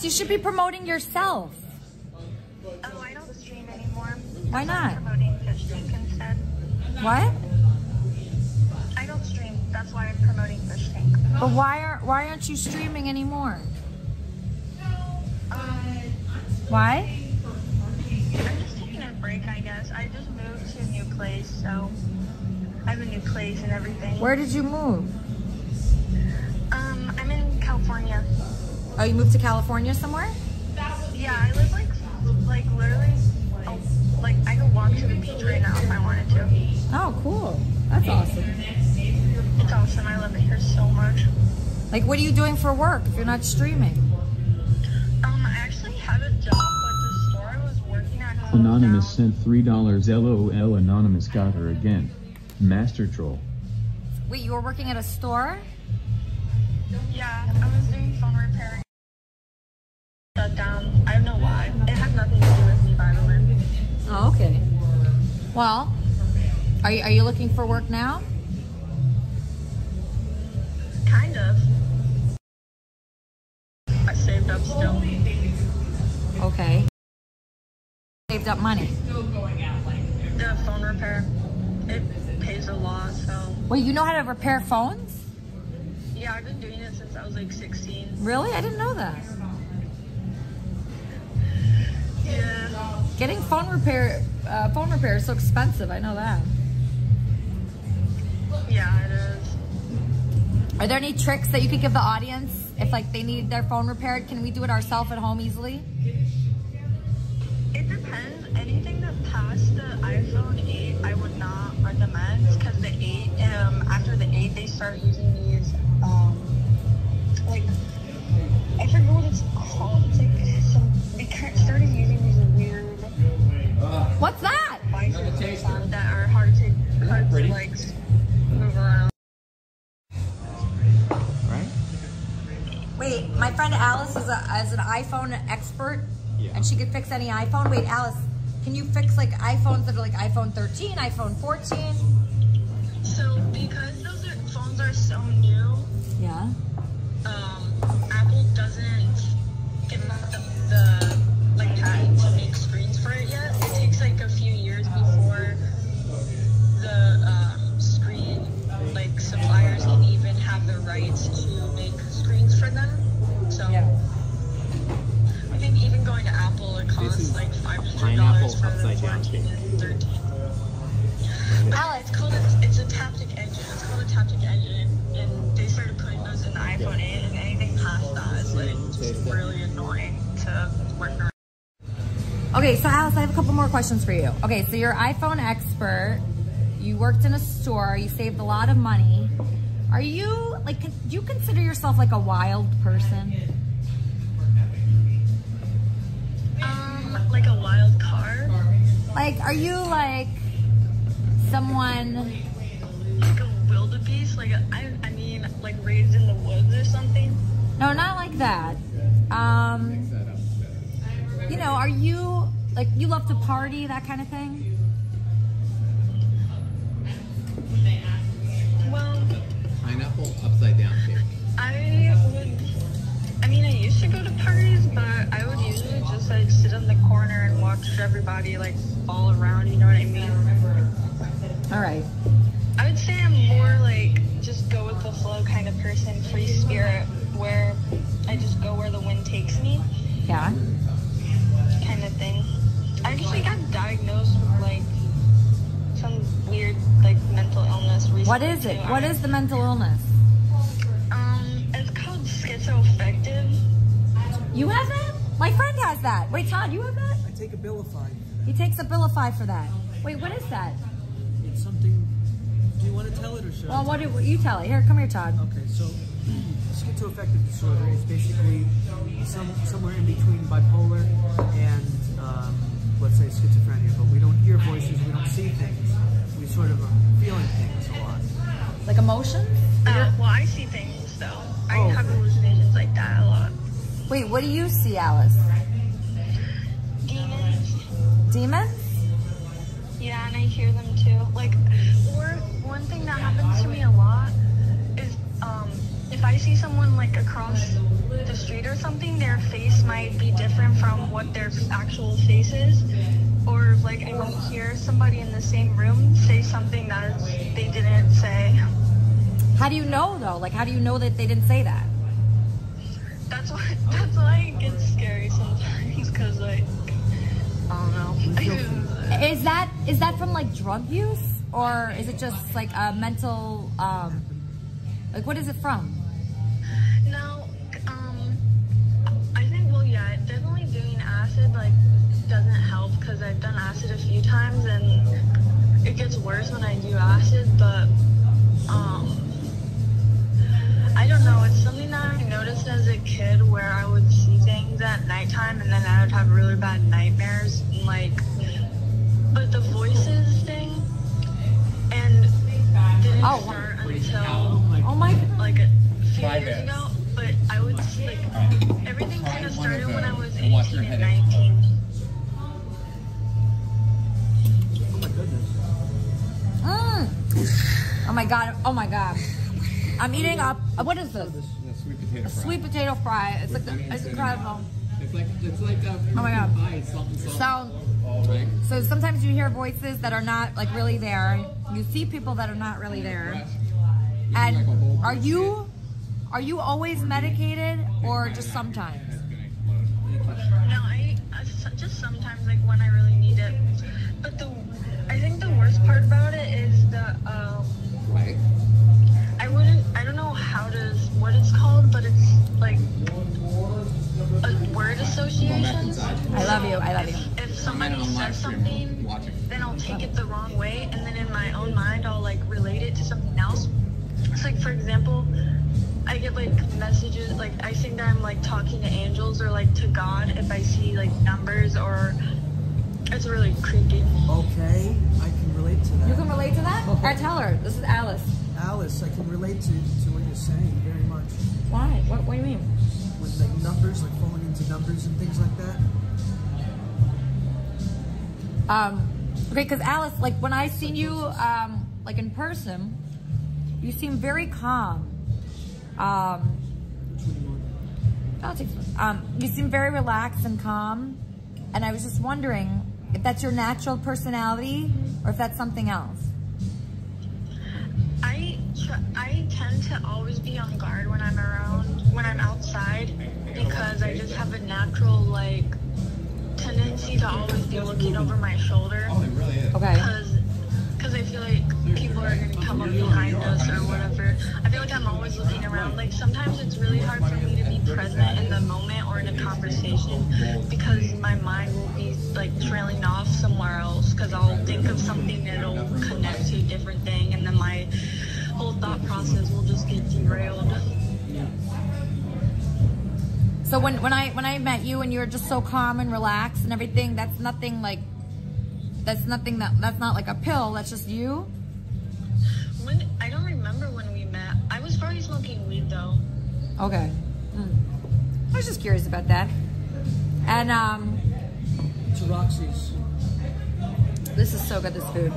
Alice, you should be promoting yourself. Oh, I don't stream anymore. Why not? I'm promoting Fish Tank instead. What? I don't stream. That's why I'm promoting Fish Tank. But why are why aren't you streaming anymore? Why? I'm just taking a break, I guess. I just moved to a new place, so I have a new place and everything. Where did you move? Um, I'm in California. Oh, you moved to California somewhere? Yeah, I live like, like literally, oh, like I could walk to the beach right now if I wanted to. Oh, cool. That's awesome. It's awesome. I love it here so much. Like, what are you doing for work if you're not streaming? Um, I actually have a job, but the store I was working at Anonymous down. sent $3 LOL Anonymous got her again. Master troll. Wait, you were working at a store? Yeah, I was doing phone repairing. Nothing to do with me, by the way. Oh, okay. Well, are you, are you looking for work now? Kind of. I saved up still. Okay. Saved up money. The phone repair. It pays a lot, so Wait, you know how to repair phones? yeah, I've been doing it since I was like 16. Really? I didn't know that. Yeah. Getting phone repair, uh, phone repair is so expensive. I know that. Yeah, it is. Are there any tricks that you could give the audience if like they need their phone repaired? Can we do it ourselves at home easily? It depends. Anything that passed the iPhone 8, I would not recommend because the 8, um, after the 8, they start using these, um, like, I forget what it's called. It's like Wait, Alice is, a, is an iPhone expert, and she could fix any iPhone. Wait, Alice, can you fix like iPhones that are like iPhone 13, iPhone 14? So, because those are, phones are so new, Yeah. Upside down fourteen cake. and thirteen. But oh, it's called a, it's a Taptic engine. It's called a Taptic engine, and they started putting those in the iPhone 8, and anything past that is like just really annoying to work around. Okay, so Alice, I have a couple more questions for you. Okay, so you're iPhone expert. You worked in a store. You saved a lot of money. Are you like? Do you consider yourself like a wild person? Like a wild card, Like, are you like someone? like a wildebeest, like a, I, I mean, like raised in the woods or something. No, not like that. Um, you know, are you like you love to party, that kind of thing? Well, Pineapple upside down cake. I would. I mean, I used to go to parties, but I would usually just like sit in the corner and watch everybody like fall around. You know what I mean? All right. I would say I'm more like just go with the flow kind of person, free spirit, where I just go where the wind takes me, Yeah. kind of thing. I actually got diagnosed with like some weird like mental illness recently. What is it? What is the mental illness? Um, it's called schizoaffective. You have that? My friend has that. Wait, Todd, you have that? I take a Abilify. He takes a Abilify for that. Wait, what is that? It's something. Do you want to tell it or should I? Well, what do you tell it? Here, come here, Todd. Okay, so schizoaffective disorder is basically some somewhere in between bipolar and um, let's say schizophrenia. But we don't hear voices, we don't see things. We sort of are feeling things a lot. Like emotions? Uh, well, I see things though. I Oh. have hallucinations like that a lot. Wait, what do you see, Alice? Demons. Demons? Yeah, and I hear them too. Like, or one thing that happens to me a lot is, um, if I see someone like across the street or something, their face might be different from what their actual face is. Or like I might hear somebody in the same room say something that they didn't say. How do you know though? Like, how do you know that they didn't say that? That's why that's why it gets scary sometimes because like I don't know. Is that is that from like drug use or is it just like a mental um like what is it from? No, um, I think well, yeah, definitely doing acid like doesn't help because I've done acid a few times and it gets worse when I do acid. But um, I don't know. It's something that I noticed as a kid where I would see things at nighttime and then I would have really bad nightmares. And, like, but the voices thing and didn't Oh. start until Oh my like a few Try years this. ago, but I would like everything kind of started when I was And 18 and 19. Oh my goodness. mm. Oh my god. Oh my god. I'm eating up uh, what is this? The sweet potato fry. Sweet potato fry. It's like Onion it's cinnamon. incredible. It's like it's like a Oh my God. pie, salt and. So so sometimes you hear voices that are not like really there. You see people that are not really there. And are you are you always medicated or just sometimes? No, I just sometimes like when I really need it. But the I think the worst part about it is something, then I'll take it the wrong way, and then in my own mind, I'll like relate it to something else. It's like, for example, I get like messages, like I think that I'm like talking to angels or like to God if I see like numbers or it's really creepy. Okay, I can relate to that. You can relate to that? Oh. Or tell her. This is Alice. Alice, I can relate to, to what you're saying very much. Why? What, what do you mean? With like numbers, like falling into numbers and things like that. Um, okay, because Alice, like when I seen you, um, like in person, you seem very calm. Um. Um, you seem very relaxed and calm, and I was just wondering if that's your natural personality or if that's something else. I I tend to always be on guard when I'm around when I'm outside because I just have a natural like tendency to always be looking over my shoulder Oh, it really is. Okay. because because I feel like people are gonna come up behind us or whatever. I feel like I'm always looking around. Like sometimes it's really hard for me to be present in the moment or in a conversation because my mind will be like trailing off somewhere else because I'll think of something that'll connect to a different thing and then my whole thought process will just get derailed. So when, when I when I met you and you were just so calm and relaxed and everything, that's nothing like that's nothing that that's not like a pill. That's just you. When I don't remember when we met. I was probably smoking weed though. Okay. Mm. I was just curious about that. And um, To Roxy's. this is so good. This food.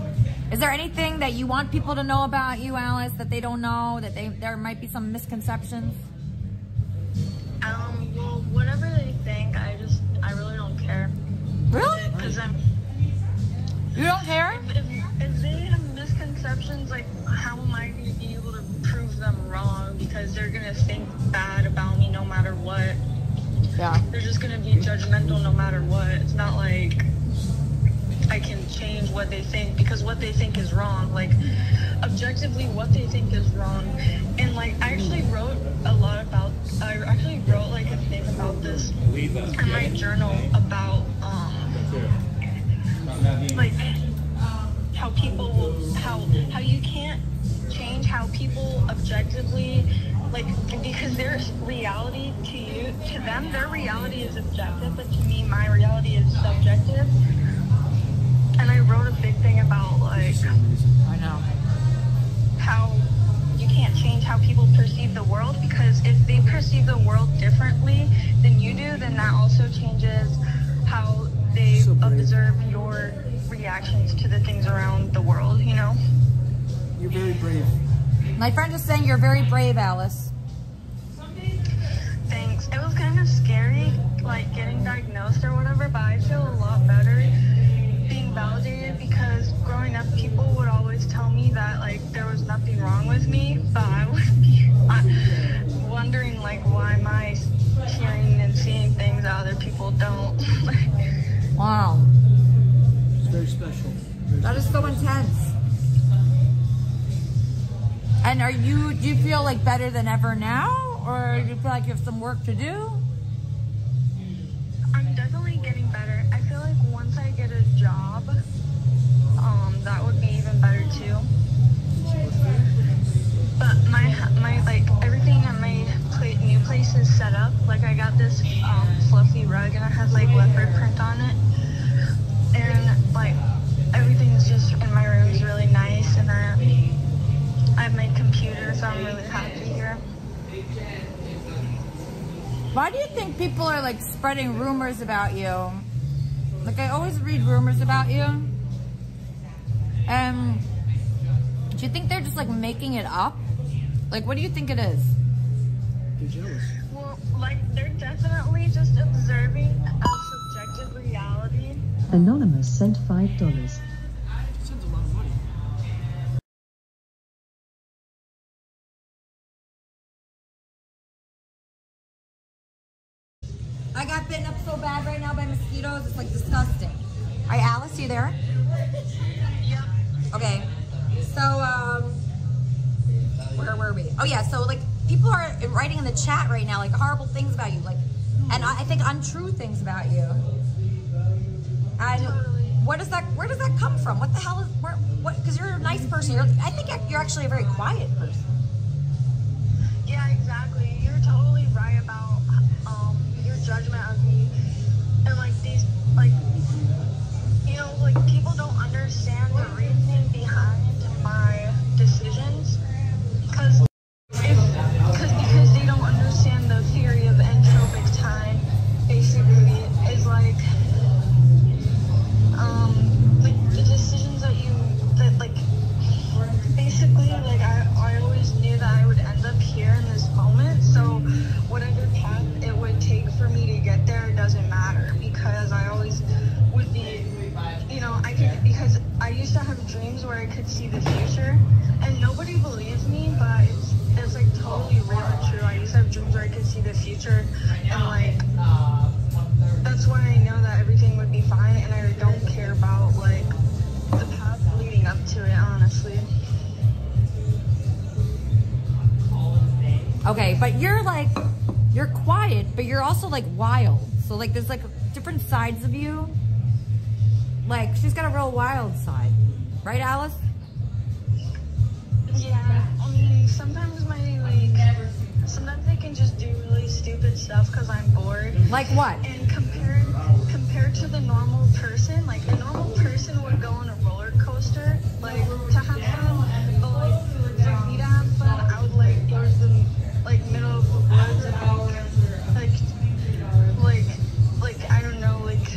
Is there anything that you want people to know about you, Alice, that they don't know? That they there might be some misconceptions. Whatever they think, I just I really don't care. Really? Because I'm You don't care? if, if they have misconceptions, like how am I going to be able to prove them wrong? Because they're going to think bad about me no matter what. Yeah. They're just going to be judgmental no matter what. It's not like I can change what they think because what they think is wrong. Like objectively, what they think is wrong. And like I actually wrote a lot about. I actually wrote like a thing about this in my journal about um like how people will how how you can't change how people objectively like because their reality to you to them their reality is objective but to me my reality is subjective and I wrote a big thing about like I know how you can't change how people perceive the world because if they perceive the world differently than you do, then that also changes how they so observe your reactions to the things around the world, you know? You're very brave. My friend is saying you're very brave, Alice. Thanks. It was kind of scary, like getting diagnosed or whatever, but I feel a lot better validated because growing up, people would always tell me that like there was nothing wrong with me, but I would be I, wondering like why am I hearing and seeing things that other people don't. Wow. It's very special. Very That is so intense. And are you, do you feel like better than ever now? Or do you feel like you have some work to do? I'm definitely job, um, that would be even better too. But my my like everything at my pla- new place is set up. Like I got this um, fluffy rug and it has like leopard print on it, and like everything's just in my room is really nice. And I I have my computer, so I'm really happy here. Why do you think people are like spreading rumors about you? Like I always read rumors about you. And do you think they're just like making it up? Like what do you think it is? You're jealous. Well, like they're definitely just observing a subjective reality. Anonymous sent $5. Sends Oh yeah. So like people are writing in the chat right now like horrible things about you, like, and I I think untrue things about you. And Totally. what does that? Where does that come from? What the hell is? Where? What? Because you're a nice person. You're. I think you're actually a very quiet person. Yeah, exactly. You're totally right about um, your judgment of me. And like these, like, you know, like people don't understand the reasoning behind my decisions. Because because basically like I, I always knew that I would end up here in this moment so whatever path it would take for me to get there it doesn't matter because I always would be you know I could because I used to have dreams where I could see the future and nobody believes me but it's it's like totally real and true. I used to have dreams where I could see the future and like that's why I know that everything would be fine and I don't care about like the path leading up to it honestly Okay, but you're like, you're quiet, but you're also like wild. So like, there's like different sides of you. Like, she's got a real wild side, right, Alice? Yeah, I mean, sometimes my, like, sometimes I can just do really stupid stuff because I'm bored. Like what? And compared, compared to the normal person, like, the normal person would go on a roller coaster, like, to have fun. But, like, for me to have fun, I would, like, go to the, like, middle of woods and, like, like, like, I don't know, like,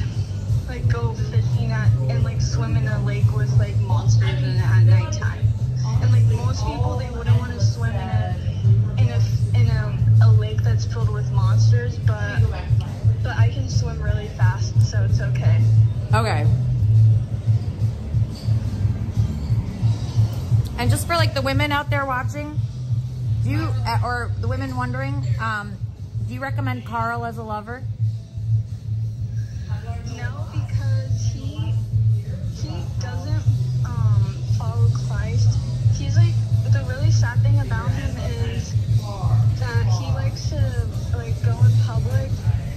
like, go fishing at, and, like, swim in a lake with, like, monsters it at nighttime. And like most people, they wouldn't want to swim in a in a in a, a lake that's filled with monsters, but but I can swim really fast, so it's okay. Okay. And just for like the women out there watching, do you, uh, or the women wondering, um, do you recommend Carl as a lover? No, because he he doesn't um, follow Christ. He's like the really sad thing about him is that he likes to like go in public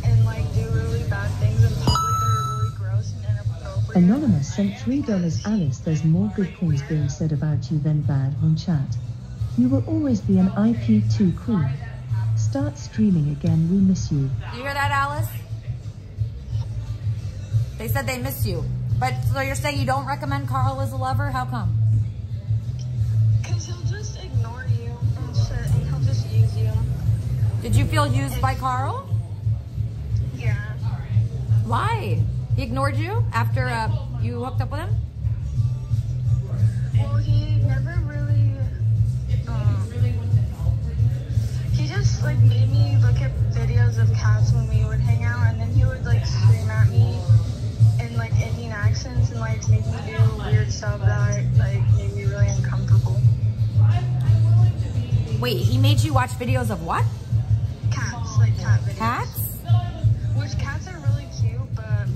and like do really bad things in public that are really gross and inappropriate. Anonymous sent $3 Alice there's more good things being said about you than bad on chat. You will always be an IP2 queen. Start streaming again, we miss you. You hear that, Alice? They said they miss you. But so you're saying you don't recommend Carl as a lover? How come? Cause he'll just ignore you and shit, and he'll just use you. Did you feel used by Carl? Yeah. Why? He ignored you after uh, you hooked up with him? Well, he never really. Just like made me look at videos of cats when we would hang out, and then he would like scream at me in like Indian accents and like make me do weird stuff that like made me really uncomfortable. Wait, he made you watch videos of what? Cats, like cat videos. Cats? Which cats are really cute, but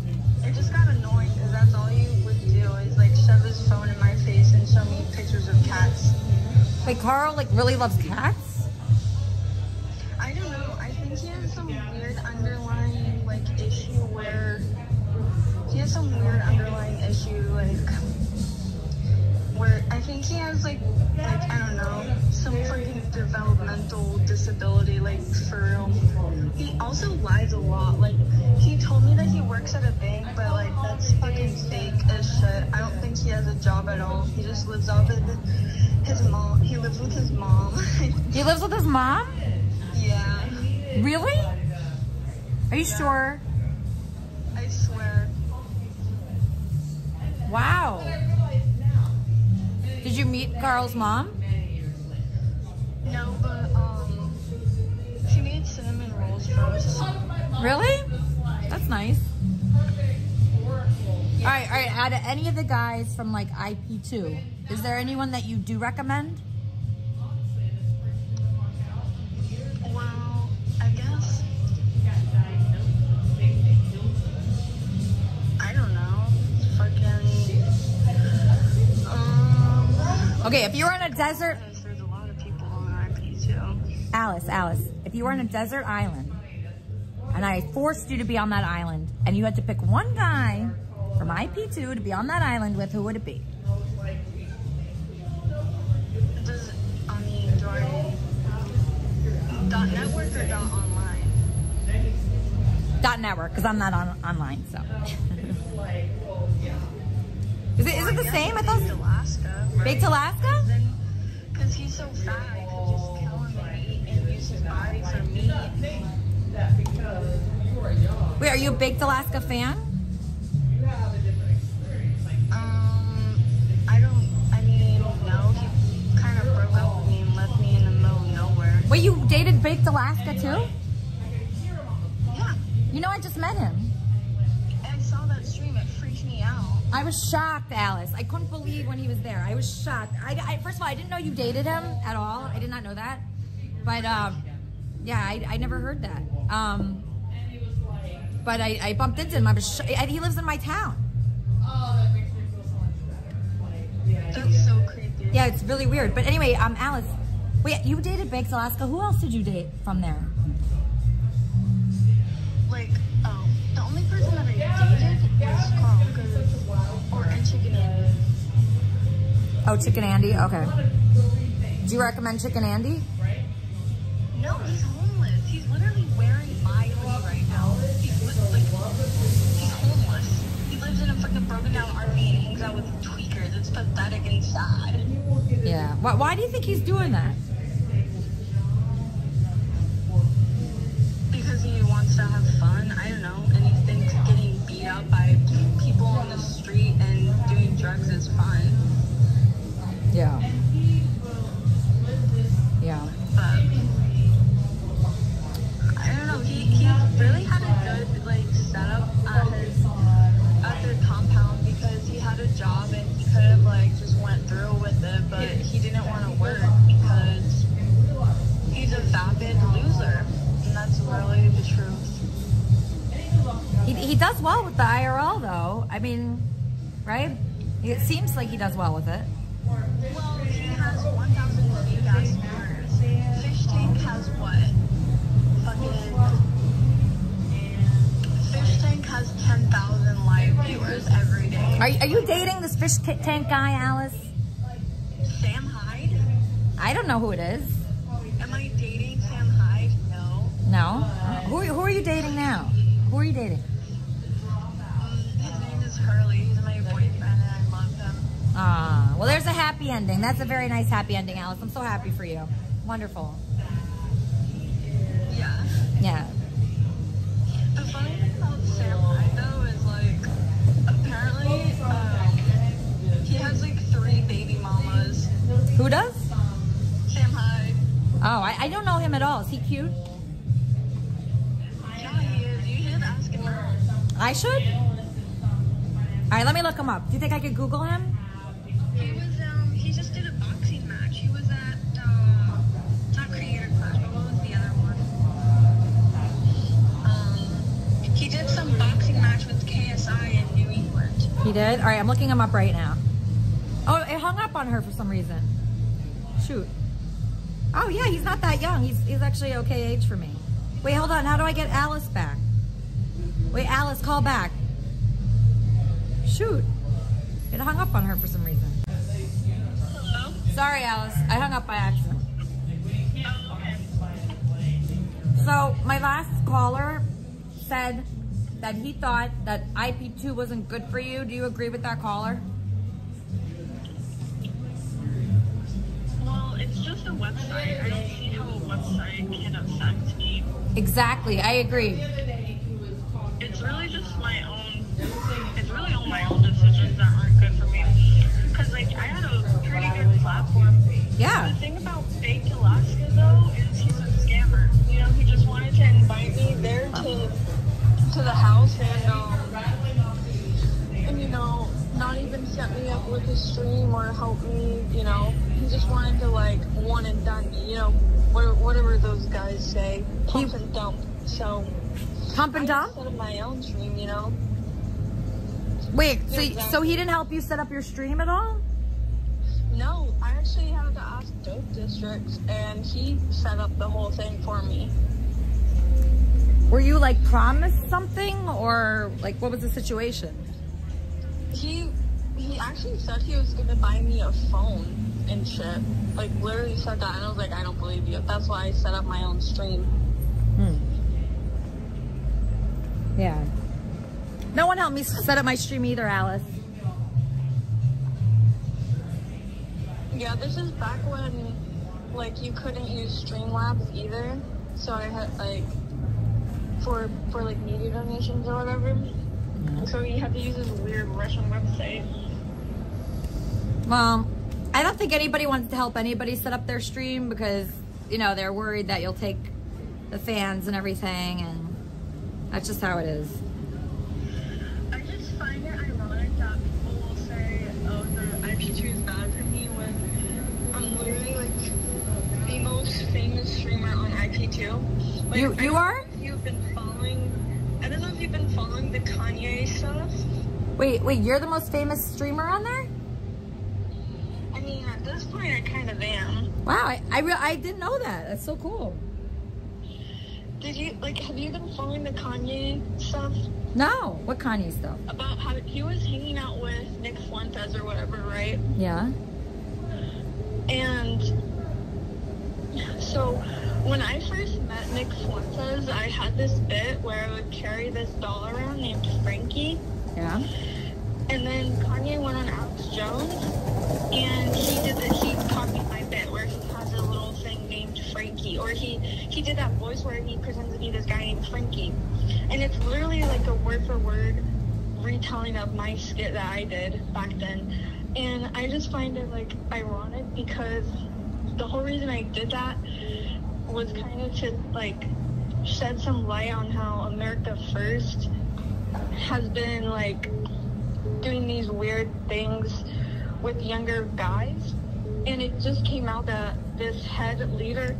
it just got annoying because that's all he would do is like shove his phone in my face and show me pictures of cats. Wait, Carl like really loves cats? Has some weird underlying issue like where I think he has like like I don't know some freaking developmental disability like for real. He also lies a lot. Like he told me that he works at a bank, but like that's fucking fake as shit. I don't think he has a job at all. He just lives off of his mom. He lives with his mom. He lives with his mom? yeah, Really? Are you sure? Wow. Did you meet Carl's mom? No, but um, she made cinnamon rolls for us. Really? That's nice. All right, all right. Out of any of the guys from like IP2, is there anyone that you do recommend? Okay, if you were on a desert, there's a lot of people on IP2. Alice, Alice, if you were on a desert island and I forced you to be on that island and you had to pick one guy from IP2 to be on that island with, who would it be? Does I mean, do I dot network or dot online? Dot network, because I'm not on online, so. is it, is it the same? I Baked thought Alaska. Right? Baked Alaska? Because he's so fat, I could just kill him and eat and use his body for meat. Wait, are you a Baked Alaska fan? Um, I don't. I mean, no. He kind of broke up with me and left me in the middle of nowhere. Wait, you dated Baked Alaska too? Yeah, You know, I just met him. I saw that stream. It freaked me out. I was shocked, Alice. I couldn't believe when he was there. I was shocked. I, I first of all, I didn't know you dated him at all. I did not know that. But um, yeah, I, I never heard that. Um, but I, I bumped into him. I was. Sh- he lives in my town. Oh, that makes me feel so much better. That's so creepy. Yeah, it's really weird. But anyway, um, Alice, wait, you dated Baked Alaska. Who else did you date from there? Like, oh, the only person that I dated was Oh, Chicken Andy. Okay. Do you recommend Chicken Andy? No, he's homeless. He's literally wearing my hoodie right now. He's like, he's homeless. He lives in a fucking broken down RV and hangs out with tweakers. It's pathetic and sad. Yeah. Why, why do you think he's doing that? Because he wants to have fun. I don't know. And he thinks getting beat up by people on the street and doing drugs is fun. Yeah. Yeah. But I don't know. He he really had a good like setup at his at their compound because he had a job and he could have like just went through with it, but he didn't want to work because he's a vapid loser, and that's really the truth. He, he does well with the IRL though. I mean, right? It seems like he does well with it. Are, are you dating this fish tank guy, Alice? Sam Hyde? I don't know who it is. Am I dating Sam Hyde? No. No. Who, are- who are you dating now? Who are you dating? Um, his name is Hurley. He's my Ah, well, there's a happy ending. That's a very nice happy ending, Alice. I'm so happy for you. Wonderful. Yeah. Yeah. The funny thing about Sam Hyde is like apparently um, he has like three baby mamas. Who does? Sam Oh, I, I don't know him at all. Is he cute? I should? All right, let me look him up. Do you think I could Google him? He did? All right, I'm looking him up right now. Oh, it hung up on her for some reason. Shoot. Oh, yeah, he's not that young. He's, he's actually okay age for me. Wait, hold on. How do I get Alice back? Wait, Alice, call back. Shoot. It hung up on her for some reason. Hello? Sorry, Alice. I hung up by accident. So, my last caller said that he thought that IP2 wasn't good for you. Do you agree with that caller? Well, it's just a website. I don't see how a website can affect me. Exactly. I agree. It's really just my own. It's really all my own decisions that aren't good for me. Cause like I had a pretty good platform. Yeah. The thing about Baked Alaska though is he's a scammer. You know, he just wanted to invite me there to to the house and um and you know not even set me up with a stream or help me. You know, he just wanted to like one and done. You know, whatever, whatever those guys say, pump and dump. So. Pump and dump? set up my own stream, you know. Wait, so, Yeah, so he didn't help you set up your stream at all? No, I actually had to ask Dope Districts, and he set up the whole thing for me. Were you like promised something or like what was the situation? He he actually said he was gonna buy me a phone and shit. Like literally said that, and I was like, I don't believe you. That's why I set up my own stream. Hmm. Yeah. No one helped me set up my stream either, Alice. Yeah, this is back when like you couldn't use Streamlabs either. So I had like for for like media donations or whatever. Mm-hmm. So you had to use this weird Russian website. Well, I don't think anybody wants to help anybody set up their stream because, you know, they're worried that you'll take the fans and everything and that's just how it is. I just find it ironic that people will say, oh, the IP2 is bad for me when I'm literally like the most famous streamer on IP2. Like, You- you are? know if You've been following, I don't know if you've been following the Kanye stuff. Wait, wait, you're the most famous streamer on there? I mean, at this point, I kind of am. Wow, I I, I didn't know that. That's so cool. Did you, like, have you been following the Kanye stuff? No, what Kanye stuff? About how he was hanging out with Nick Fuentes or whatever, right? Yeah. And so when I first met Nick Fuentes, I had this bit where I would carry this doll around named Frankie. Yeah. And then Kanye went on Alex Jones and he did the, he copied my bit where he has a little thing named Frankie. Or he, he did that voice where he pretends to be this guy named Frankie. And it's literally like a word for word retelling of my skit that I did back then. And I just find it like ironic because the whole reason I did that was kind of to like shed some light on how America First has been like doing these weird things with younger guys. And it just came out that this head leader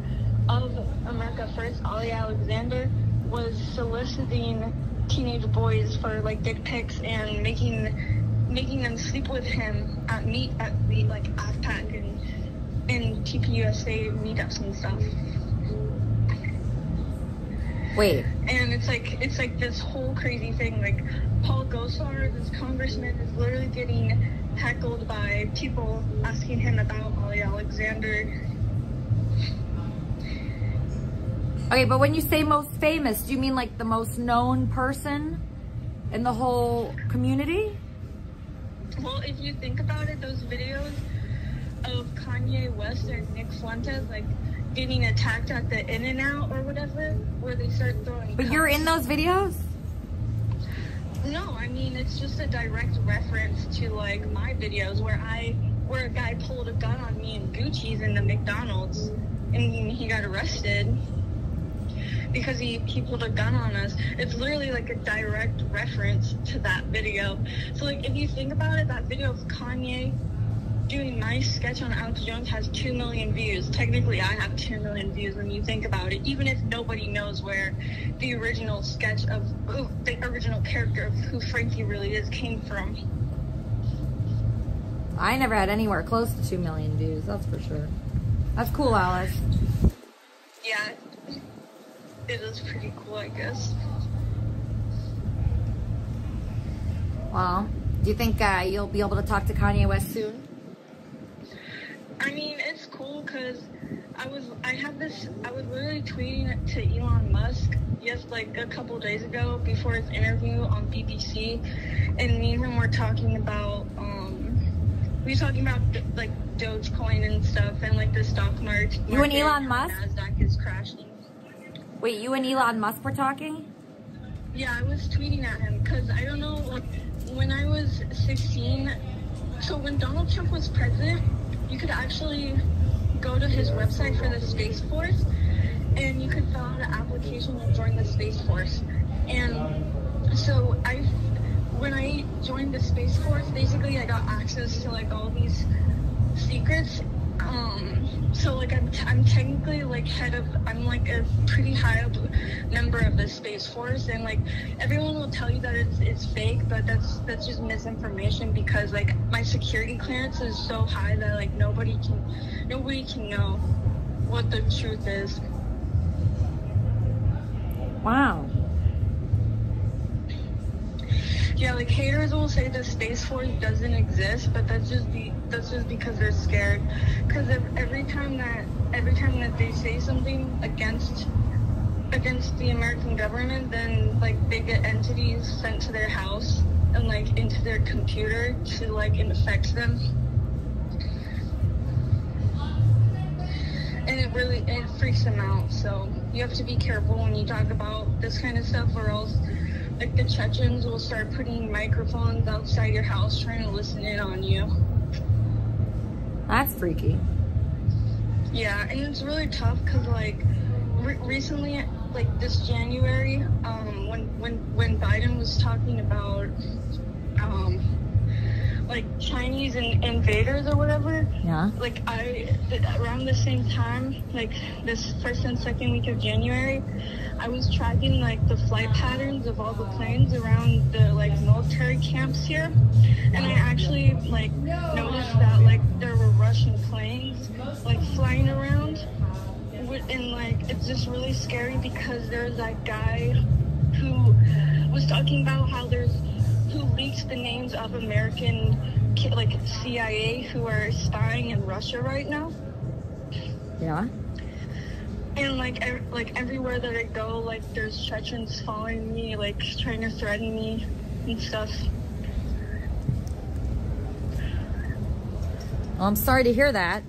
of America First, Ali Alexander, was soliciting teenage boys for like dick pics and making making them sleep with him at meet at the like AFPAC and and TPUSA meetups and stuff. Wait. And it's like it's like this whole crazy thing. Like Paul Gosar, this congressman, is literally getting heckled by people asking him about Ali Alexander. Okay, but when you say most famous, do you mean like the most known person in the whole community? Well, if you think about it, those videos of Kanye West and Nick Fuentes like getting attacked at the In and Out or whatever, where they start throwing. But you're in those videos? No, I mean it's just a direct reference to like my videos where I where a guy pulled a gun on me and Goocheese in the McDonald's and he got arrested. because he, he pulled a gun on us. It's literally like a direct reference to that video. So like if you think about it, that video of Kanye doing my sketch on Alex Jones has two million views. Technically I have two million views when you think about it, even if nobody knows where the original sketch of who the original character of who Frankie really is came from. I never had anywhere close to 2 million views, that's for sure. That's cool, Alice. Yeah. It is pretty cool I guess. Well, do you think uh, you'll be able to talk to Kanye West soon? I mean, it's cool because I was I had this I was literally tweeting to Elon Musk just like a couple days ago before his interview on BBC, and me and him were talking about um we were talking about like Dogecoin and stuff and like the stock market. You and Elon Musk? Nasdaq is crashing. Wait, you and Elon Musk were talking? Yeah, I was tweeting at him because I don't know, like, when I was 16, so when Donald Trump was president, you could actually go to his website for the Space Force and you could fill out an application to join the Space Force. And so I, when I joined the Space Force, basically I got access to like all these secrets. Um, so like I'm, t- I'm technically like head of, I'm like a pretty high member of the Space Force, and like everyone will tell you that it's it's fake, but that's that's just misinformation because like my security clearance is so high that like nobody can nobody can know what the truth is. Wow. Yeah, like haters will say the Space Force doesn't exist, but that's just be that's just because they're scared. Because every time that every time that they say something against against the American government, then like they get entities sent to their house and like into their computer to like infect them. And it really it freaks them out. So you have to be careful when you talk about this kind of stuff, or else like the Chechens will start putting microphones outside your house trying to listen in on you. That's freaky. Yeah, and it's really tough because like re- recently, like this January, um, when when when Biden was talking about um, like Chinese in- invaders or whatever, Yeah. like I th- around the same time, like this first and second week of January, I was tracking like the flight patterns of all the planes around the like military camps here, and I actually like noticed that like there were Russian planes like flying around, and like it's just really scary because there's that guy who was talking about how there's who leaks the names of American like CIA who are spying in Russia right now. Yeah. And like ev- like everywhere that I go, like there's Chechens following me, like trying to threaten me and stuff. Well, I'm sorry to hear that.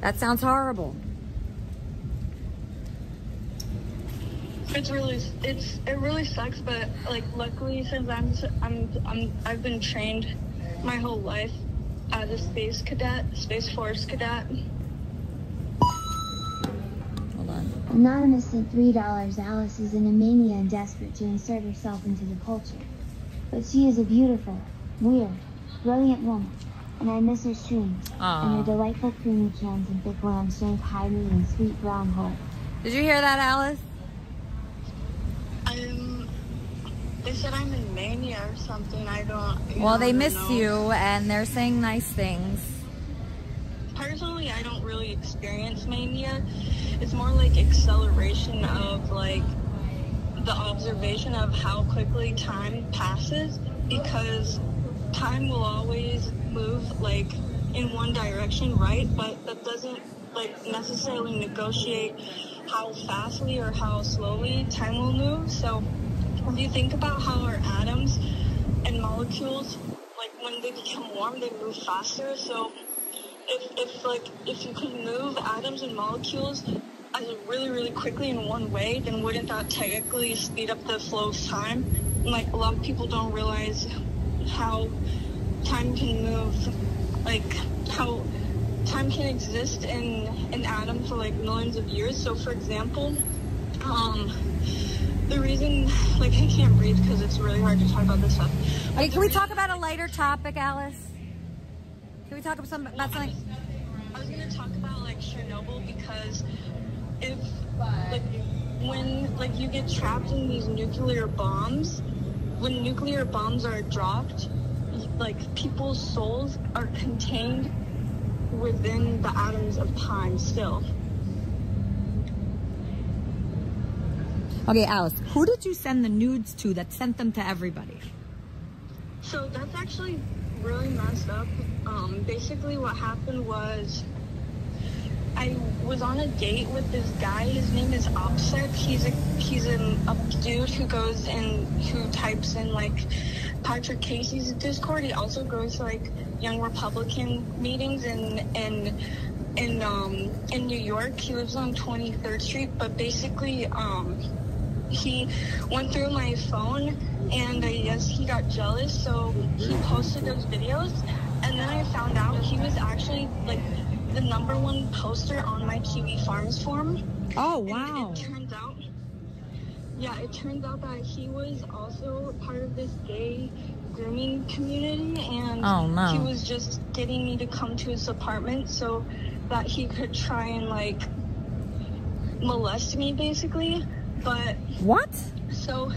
That sounds horrible. It's really it's it really sucks, but like luckily since I'm s- I'm I'm I've been trained my whole life as a space cadet, space force cadet. Hold on. Anonymous sent $3. Alice is in a mania and desperate to insert herself into the culture. But she is a beautiful, weird, brilliant woman, and I miss her streams Aw. and her delightful creamy cans and thick lamb shank high me in sweet brown hole. Did you hear that, Alice? I'm. They said I'm in mania or something. I don't. Well, know, they don't miss know. you and they're saying nice things. Personally, I don't really experience mania. It's more like acceleration of like the observation of how quickly time passes because time will always move like in one direction, right? But that doesn't like necessarily negotiate how fastly or how slowly time will move. So if you think about how our atoms and molecules, like when they become warm, they move faster. So if, if like if you could move atoms and molecules as really really quickly in one way, then wouldn't that technically speed up the flow of time? And, like a lot of people don't realize how time can move, like how time can exist in an atom for like millions of years. So for example, Um, the reason, like, I can't breathe because it's really hard to talk about this stuff. Okay, can we talk about a lighter topic, Alice? Can we talk about some about something? I was gonna talk about like Chernobyl because if like when like you get trapped in these nuclear bombs, when nuclear bombs are dropped, like people's souls are contained within the atoms of time still. Okay, Alice, who did you send the nudes to that sent them to everybody? So that's actually really messed up. Um, basically, what happened was I was on a date with this guy. His name is Opsec. He's a he's a, a dude who goes and who types in like Patrick Casey's Discord. He also goes to like Young Republican meetings in in in um in New York. He lives on 23rd Street, but basically um he went through my phone and I guess he got jealous, so he posted those videos. And then I found out he was actually like the number one poster on my Kiwi Farms forum. Oh, And wow. it turns out, yeah, it turns out that he was also part of this gay grooming community, and Oh, no. he was just getting me to come to his apartment so that he could try and like molest me, basically. But What? so,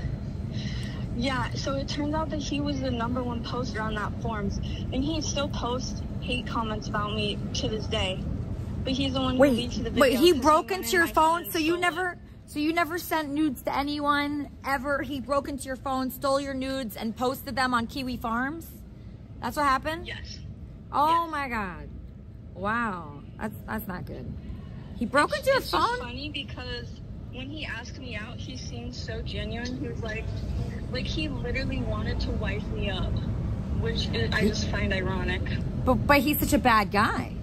yeah, so it turns out that he was the number one poster on that forums, and he still posts hate comments about me to this day. But he's the one who Wait, leaked the video. wait, he broke into your phone, so you stole it. never so you never sent nudes to anyone ever. He broke into your phone, stole your nudes and posted them on Kiwi Farms? That's what happened? Yes. Oh Yes. my god. Wow. That's that's not good. He broke into your It's phone? funny because when he asked me out, he seemed so genuine. He was like, like he literally wanted to wife me up, which is, I just find ironic. But but he's such a bad guy.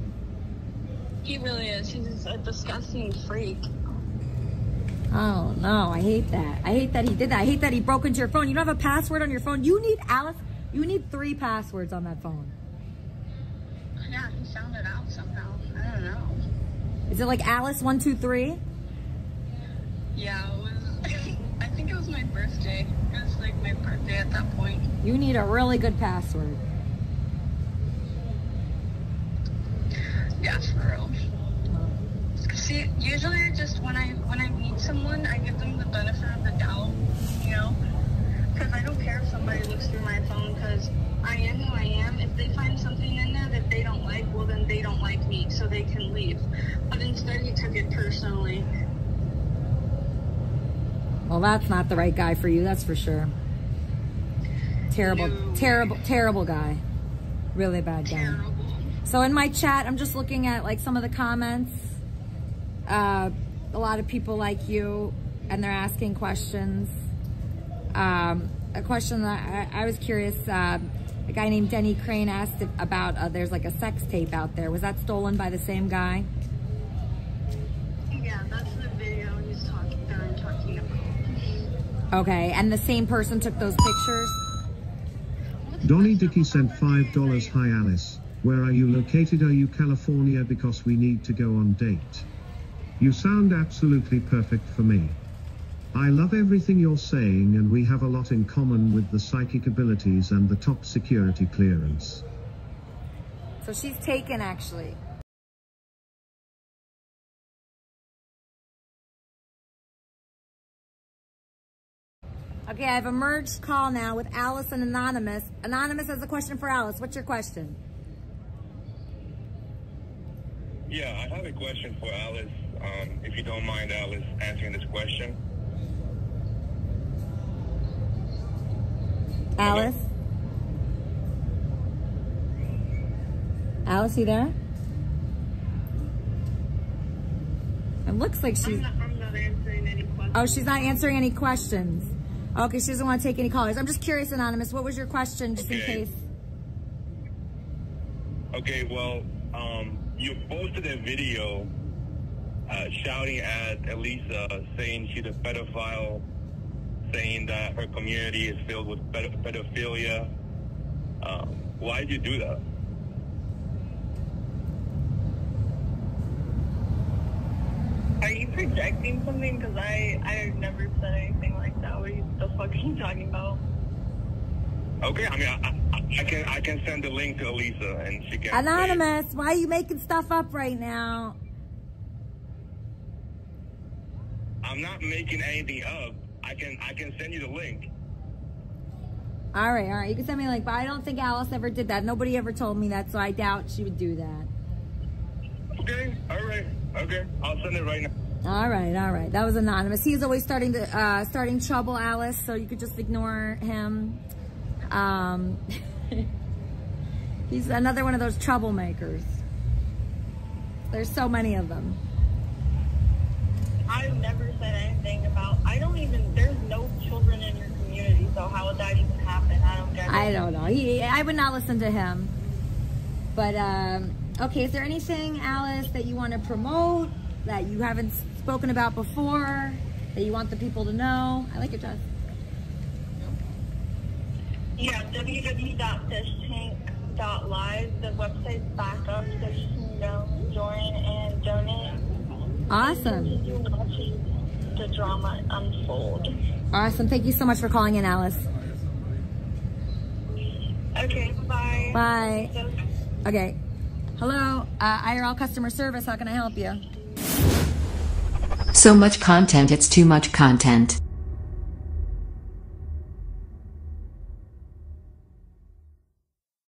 He really is. He's a disgusting freak. Oh no, I hate that. I hate that he did that. I hate that he broke into your phone. You don't have a password on your phone. You need Alice. You need three passwords on that phone. Yeah, he found it out somehow. I don't know. Is it like Alice one two three? Yeah, it was. I think it was my birthday. It was like my birthday at that point. You need a really good password. Yeah, for real. See, usually just when I when I meet someone, I give them the benefit of the doubt, you know, because I don't care if somebody looks through my phone because I am who I am. If they find something in there that they don't like, well then they don't like me, so they can leave. But instead, he took it personally. Well, that's not the right guy for you. That's for sure. Terrible, No. terrible, terrible guy. Really bad guy. Terrible. So in my chat, I'm just looking at like some of the comments. Uh, a lot of people like you, and they're asking questions. Um, a question that I, I was curious. Uh, a guy named Denny Crane asked about. Uh, there's like a sex tape out there. Was that stolen by the same guy? Okay, and the same person took those pictures. Donny Dickey sent $5 Hi Alice, where are you located? Are you California? Because we need to go on date. You sound absolutely perfect for me. I love everything you're saying and we have a lot in common with the psychic abilities and the top security clearance. So she's taken actually. Okay, I have a merged call now with Alice and Anonymous. Anonymous has a question for Alice. What's your question? Yeah, I have a question for Alice. Um, if you don't mind, Alice, answering this question. Alice? Alice, you there? It looks like she's... I'm not, I'm not answering any questions. Oh, she's not answering any questions. Okay, she doesn't want to take any callers. I'm just curious, Anonymous. What was your question, just in case? Okay, well, um, you posted a video uh, shouting at Elisa, saying she's a pedophile, saying that her community is filled with pedophilia. Um, why did you do that? Are projecting something? Because I I never said anything like that. What are you the fuck are you talking about? Okay, I mean, I, I, I can I can send the link to Elisa and she can. Anonymous, why are you making stuff up right now? I'm not making anything up. I can I can send you the link. All right, all right. You can send me a link, but I don't think Alice ever did that. Nobody ever told me that, so I doubt she would do that. Okay, all right, okay. I'll send it right now. All right, all right. That was anonymous. He's always starting to uh, starting trouble, Alice. So you could just ignore him. Um, he's another one of those troublemakers. There's so many of them. I've never said anything about. I don't even. There's no children in your community, so how would that even happen? I don't get it. I don't know. He, I would not listen to him. But um, okay, is there anything, Alice, that you want to promote that you haven't spoken about before that you want the people to know? I like your dress. Yeah, www.fishtank.live. The website's back up, so you can go join and donate. Awesome. The drama unfold. Awesome. Thank you so much for calling in, Alice. Okay, bye. Bye. Okay. Hello, uh, IRL customer service. How can I help you? So much content, it's too much content.